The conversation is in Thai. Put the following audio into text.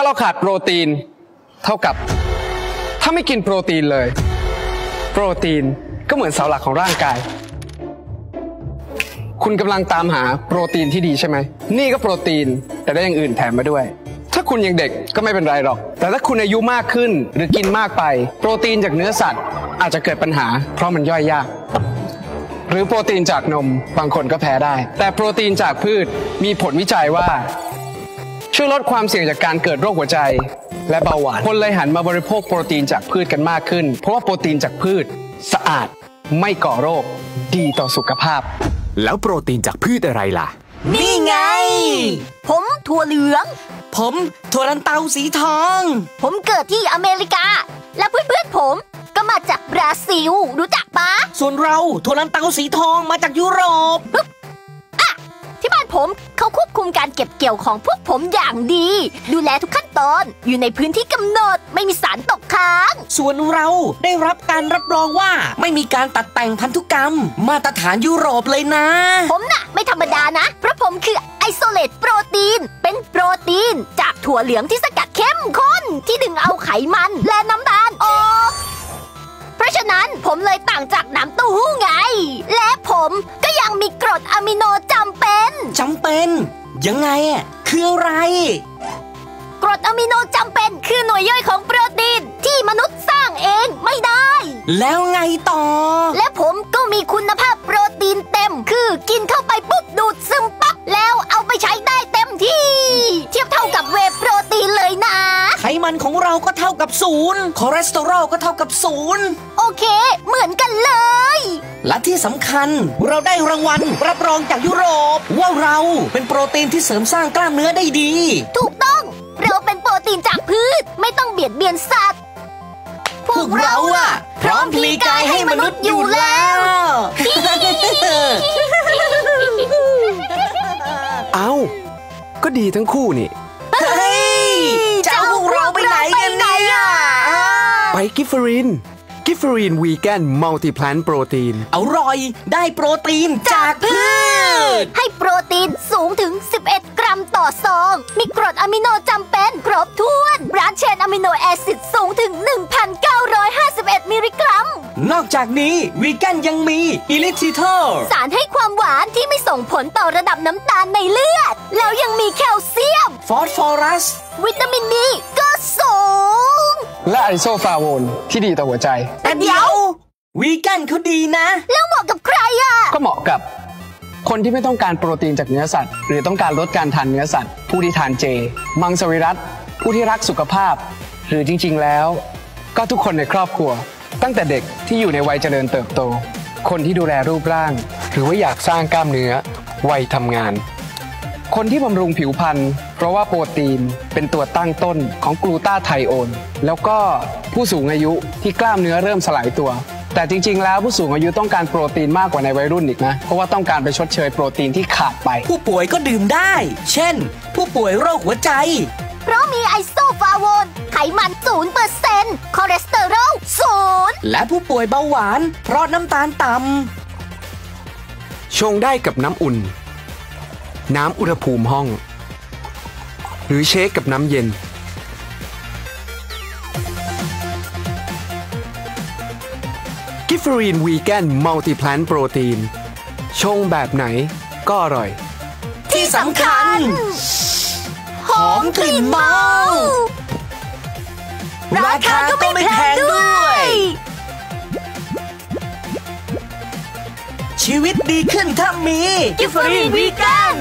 ถ้าเราขาดโปรตีน เท่ากับ ถ้าไม่กินโปรตีนเลย โปรตีนก็เหมือนเสาหลักของร่างกาย คุณกำลังตามหาโปรตีนที่ดีใช่ไหม นี่ก็โปรตีนแต่ได้อย่างอื่นแถมมาด้วย ถ้าคุณยังเด็กก็ไม่เป็นไรหรอก แต่ถ้าคุณอายุมากขึ้นหรือกินมากไป โปรตีนจากเนื้อสัตว์ อาจจะเกิดปัญหา เพราะมันย่อยยากหรือโปรตีนจากนมบางคนก็แพ้ได้ แต่โปรตีนจากพืชมีผลวิจัยว่า ช่วยลดความเสี่ยงจากการเกิดโรคหัวใจ และเบาหวาน คนเลยหันมาบริโภคโปรตีนจากพืชกันมากขึ้น เพราะว่าโปรตีนจากพืช สะอาดไม่ก่อโรค ดีต่อสุขภาพ แล้วโปรตีนจากพืชอะไรล่ะ นี่ไง ผมถั่วเหลือง ผมถั่วลันเตาสีทอง ผมเกิดที่อเมริกา และเพื่อนๆผมก็มาจากบราซิล รู้จักปะส่วนเราถั่วลันเตาสีทองมาจากยุโรปที่บ้าน ผมเขาควบคุมการเก็บเกี่ยวของพวกผมอย่างดี ดูแลทุกขั้นตอนอยู่ในพื้นที่กำหนด ไม่มีสารตกค้าง ส่วนเราได้รับการรับรองว่าไม่มีการตัดแต่งพันธุกรรม มาตรฐานยุโรปเลยนะ ผมน่ะ ไม่ธรรมดานะ เพราะผมคือไอโซเลตโปรตีน เป็นโปรตีน จากถั่วเหลืองที่สกัดเข้มข้นที่ดึงเอาไขมันและน้ำตาลออกเพราะฉะนั้นผมเลยต่างจากน้ำเต้าหู้ไง และผมก็ ยังมีกรดอะมิโนจำเป็นจำเป็น ยังไงอะคืออะไร กรดอะมิโนจำเป็นคือหน่วยย่อยของโปรตีนที่มนุษย์สร้างเองไม่ได้ แล้วไงต่อ และผมก็มีคุณภาพโปรตีนเต็ม คือกินเข้าไปปุ๊บดูดซึมปั๊บแล้วเอาไปใช้ได้เต็มที่ เทียบเท่ากับเวย์โปรตีนเลยนะ ไขมันของเราก็เท่ากับศูนย์คอเลสเตอรอลก็เท่ากับศูนย์โอเค เหมือนกันเลย และที่สำคัญเราได้รางวัลรับรองจากยุโรป ว่าเราเป็นโปรตีนที่เสริมสร้างกล้ามเนื้อได้ดี ถูกต้อง เราเป็นโปรตีนจากพืชไม่ต้องเบียดเบียนสัตว์ พวกเราอะพร้อมพลีกายให้มนุษย์อยู่แล้ว เอ้าก็ดีทั้งคู่นี่เฮ้ยจะเอาพวกเราไปไหนกันเนี่ยไปกิฟเฟอริน กิฟเฟอรินวีแกนมัลติแพลนโปรตีนอร่อย ได้โปรตีนจากพืช ให้โปรตีนสูงถึง 11 กรัมต่อซอง มีกรดอะมิโนจำเป็นครบถ้วน branched-chain amino acid สูงถึง 1,951 มิลลิกรัม นอกจากนี้วีแกนยังมีerythritol สารให้ความหวานที่ไม่ส่งผลต่อระดับน้ำตาลในเลือด แล้วยังมีแคลเซียม ฟอสฟอรัส วิตามินดีก็สูง และไอโซฟลาโวนที่ดีต่อหัวใจแต่เดี๋ยว วีแกนเขาดีนะ แล้วเหมาะกับใครอะ ก็เหมาะกับ คนที่ไม่ต้องการโปรตีนจากเนื้อสัตว์ หรือต้องการลดการทานเนื้อสัตว์ ผู้ที่ทานเจ มังสวิรัติผู้ที่รักสุขภาพ หรือจริงๆแล้ว ก็ทุกคนในครอบครัว ตั้งแต่เด็กที่อยู่ในวัยเจริญเติบโต คนที่ดูแลรูปร่าง หรือว่าอยากสร้างกล้ามเนื้อวัยทำงาน คนที่บำรุงผิวพรรณเพราะว่าโปรตีนเป็นตัวตั้งต้นของกลูตาไทโอน แล้วก็ผู้สูงอายุที่กล้ามเนื้อเริ่มสลายตัว แต่จริง ๆ แล้วผู้สูงอายุต้องการโปรตีนมากกว่าในวัยรุ่นอีกนะ เพราะว่าต้องการไปชดเชยโปรตีนที่ขาดไป ผู้ป่วยก็ดื่มได้ เช่น ผู้ป่วยโรคหัวใจ เพราะมีไอโซฟลาโวนไขมัน0%คอเลสเตอรอลศูนย์และผู้ป่วยเบาหวาน เพราะน้ำตาลต่ำ ชงได้กับน้ำอุ่น น้ำอุณหภูมิห้อง หรือ shake กับน้ำเย็น กิฟเฟอรีนวีแกนมัลติแพลนโปรตีน ชงแบบไหนก็อร่อยำที่สำคัญ หอมกลิ่นเมาราคาก็ไม่ ชีวิตดีขึ้นถ้ามีกิฟฟรีวีแกน